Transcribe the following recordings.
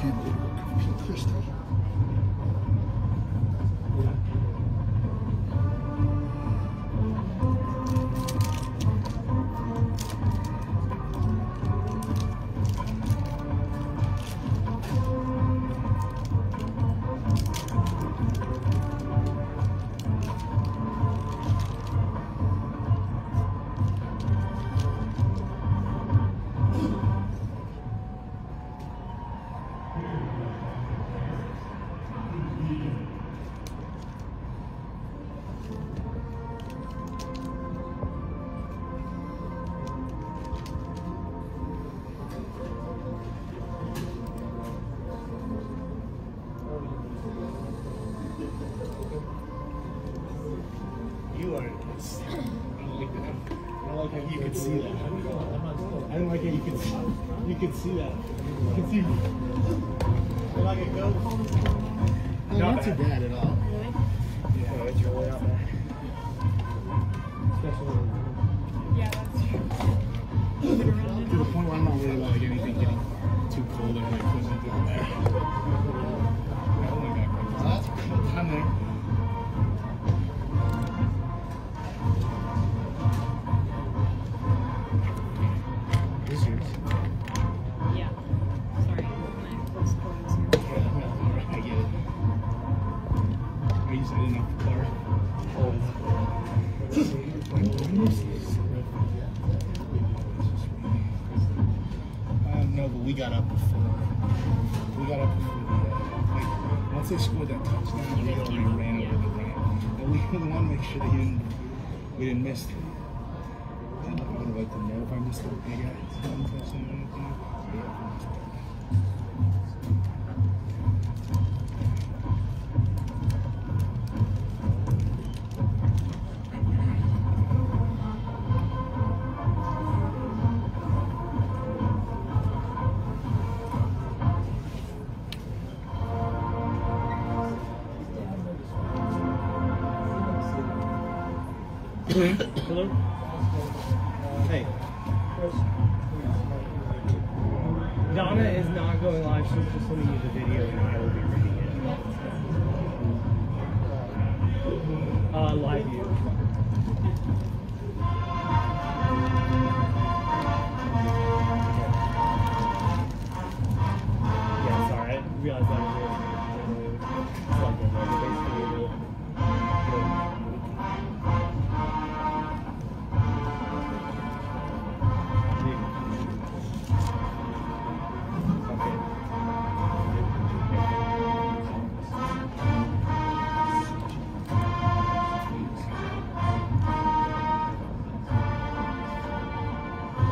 candidate work of I how you can see that. I don't like how you can see. You can see that. You can see. Like it goes. Oh, Not not too bad. bad at all. We got up before. We got up before the, uh, like, once they scored that touchdown, we already ran over the ramp. But we, want to make sure that he didn't, we didn't miss. I would have liked to know if I missed the big touchdown Hello? Hey. Donna is not going live. She's just sending you the video and I will be reading it. Uh, live view.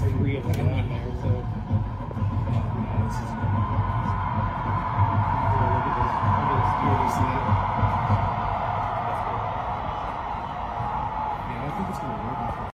like three of them on there.